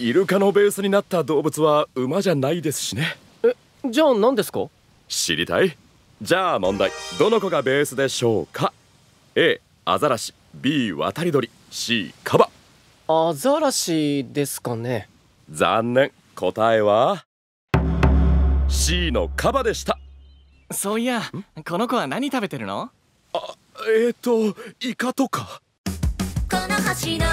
イルカのベースになった動物は馬じゃないですしね。えじゃあ何ですか？知りたい？じゃあ問題。どの子がベースでしょうか？A アザラシ。B 渡り鳥。C カバ。アザラシですかね。残念。答えは？C のカバでした。そういやこの子は何食べてるの？あえっ、ー、とイカとか。この星の